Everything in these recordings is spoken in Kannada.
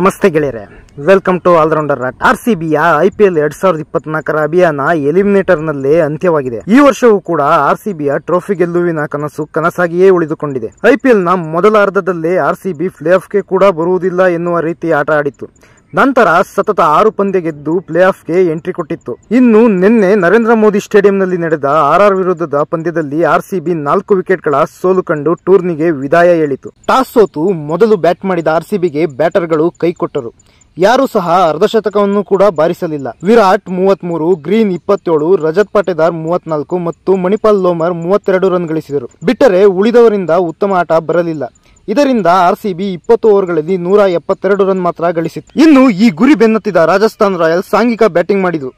ನಮಸ್ತೆ ಗೆಳೆಯರೆ. ವೆಲ್ಕಮ್ ಟು ಆಲ್ರೌಂಡರ್ ರಾಟ್ ಆರ್ ಸಿ ಬಿಯ ಐ ಪಿ ಎಲ್ ಎರಡ್ ಸಾವಿರದ ಇಪ್ಪತ್ನಾಲ್ಕರ ಅಭಿಯಾನ ಎಲಿಮಿನೇಟರ್ ನಲ್ಲೇ ಅಂತ್ಯವಾಗಿದೆ. ಈ ವರ್ಷವೂ ಕೂಡ ಆರ್ ಸಿ ಬಿಯ ಟ್ರೋಫಿ ಗೆಲ್ಲುವಿನ ಕನಸು ಕನಸಾಗಿಯೇ ಉಳಿದುಕೊಂಡಿದೆ. ಐ ಪಿ ಎಲ್ನ ಮೊದಲ ಅರ್ಧದಲ್ಲೇ ಆರ್ ಸಿ ಬಿ ಪ್ಲೇ ಆಫ್ಗೆ ಕೂಡ ಬರುವುದಿಲ್ಲ ಎನ್ನುವ ರೀತಿ ಆಟ ಆಡಿತ್ತು. ನಂತರ ಸತತ ಆರು ಪಂದ್ಯ ಗೆದ್ದು ಪ್ಲೇ ಆಫ್ಗೆ ಎಂಟ್ರಿ ಕೊಟ್ಟಿತ್ತು. ಇನ್ನು ನಿನ್ನೆ ನರೇಂದ್ರ ಮೋದಿ ಸ್ಟೇಡಿಯಂನಲ್ಲಿ ನಡೆದ ಆರ್ ಆರ್ ವಿರುದ್ಧದ ಪಂದ್ಯದಲ್ಲಿ ಆರ್ ಸಿ ಬಿ ನಾಲ್ಕು ವಿಕೆಟ್ಗಳ ಸೋಲು ಕಂಡು ಟೂರ್ನಿಗೆ ವಿದಾಯ ಹೇಳಿತು. ಟಾಸ್ ಸೋತು ಮೊದಲು ಬ್ಯಾಟ್ ಮಾಡಿದ ಆರ್ ಸಿ ಬಿಗೆ ಬ್ಯಾಟರ್ಗಳು ಕೈಕೊಟ್ಟರು ಯಾರೂ ಸಹ ಅರ್ಧಶತಕವನ್ನು ಕೂಡ ಬಾರಿಸಲಿಲ್ಲ. ವಿರಾಟ್ ಮೂವತ್ಮೂರು, ಗ್ರೀನ್ ಇಪ್ಪತ್ತೇಳು, ರಜತ್ ಪಾಟೇದಾರ್ ಮೂವತ್ನಾಲ್ಕು ಮತ್ತು ಮಣಿಪಾಲ್ ಲೋಮರ್ ಮೂವತ್ತೆರಡು ರನ್ ಗಳಿಸಿದರು. ಬಿಟ್ಟರೆ ಉಳಿದವರಿಂದ ಉತ್ತಮ ಆಟ ಬರಲಿಲ್ಲ. ಇದರಿಂದ ಆರ್ಸಿಬಿ ಇಪ್ಪತ್ತು ಓವರ್ಗಳಲ್ಲಿ ನೂರ ಎಪ್ಪತ್ತೆರಡು ರನ್ ಮಾತ್ರ ಗಳಿಸಿತ್ತು. ಇನ್ನು ಈ ಗುರಿ ಬೆನ್ನತ್ತಿದ ರಾಜಸ್ಥಾನ್ ರಾಯಲ್ಸ್ ಸಾಂಘಿಕ ಬ್ಯಾಟಿಂಗ್ ಮಾಡಿತು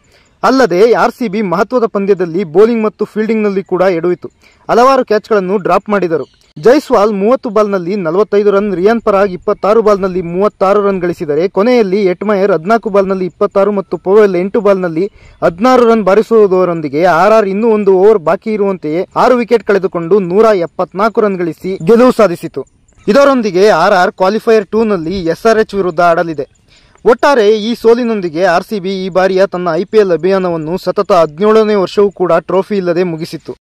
ಅಲ್ಲದೆ ಆರ್ಸಿಬಿ ಮಹತ್ವದ ಪಂದ್ಯದಲ್ಲಿ ಬೌಲಿಂಗ್ ಮತ್ತು ಫೀಲ್ಡಿಂಗ್ನಲ್ಲಿ ಕೂಡ ಎಡುವಿತು ಹಲವಾರು ಕ್ಯಾಚ್ಗಳನ್ನು ಡ್ರಾಪ್ ಮಾಡಿದರು. ಜೈಸ್ವಾಲ್ ಮೂವತ್ತು ಬಾಲ್ನಲ್ಲಿ ನಲವತ್ತೈದು ರನ್, ರಿಯಾನ್ ಪರಾಗ್ ಇಪ್ಪತ್ತಾರು ಬಾಲ್ನಲ್ಲಿ ಮೂವತ್ತಾರು ರನ್ ಗಳಿಸಿದರೆ ಕೊನೆಯಲ್ಲಿ ಎಟ್ಮಯರ್ ಹದಿನಾಲ್ಕು ಬಾಲ್ನಲ್ಲಿ ಇಪ್ಪತ್ತಾರು ಮತ್ತು ಪೋವೆಲ್ ಎಂಟು ಬಾಲ್ನಲ್ಲಿ ಹದಿನಾರು ರನ್ ಬಾರಿಸುವುದರೊಂದಿಗೆ ಆರ್ ಇನ್ನೂ ಒಂದು ಓವರ್ ಬಾಕಿ ಇರುವಂತೆಯೇ ಆರು ವಿಕೆಟ್ ಕಳೆದುಕೊಂಡು ನೂರ ಎಪ್ಪತ್ನಾಲ್ಕು ರನ್ ಗಳಿಸಿ ಗೆಲುವು ಸಾಧಿಸಿತು. ಇದರೊಂದಿಗೆ ಆರ್ ಆರ್ ಕ್ವಾಲಿಫೈಯರ್ ಟೂನಲ್ಲಿ ಎಸ್ ಆರ್ ಎಚ್ ವಿರುದ್ಧ ಆಡಲಿದೆ. ಒಟ್ಟಾರೆ ಈ ಸೋಲಿನೊಂದಿಗೆ ಆರ್ಸಿಬಿ ಈ ಬಾರಿಯ ತನ್ನ ಐಪಿಎಲ್ ಅಭಿಯಾನವನ್ನು ಸತತ ಹದಿನೇಳನೇ ವರ್ಷವೂ ಕೂಡ ಟ್ರೋಫಿ ಇಲ್ಲದೆ ಮುಗಿಸಿತ್ತು.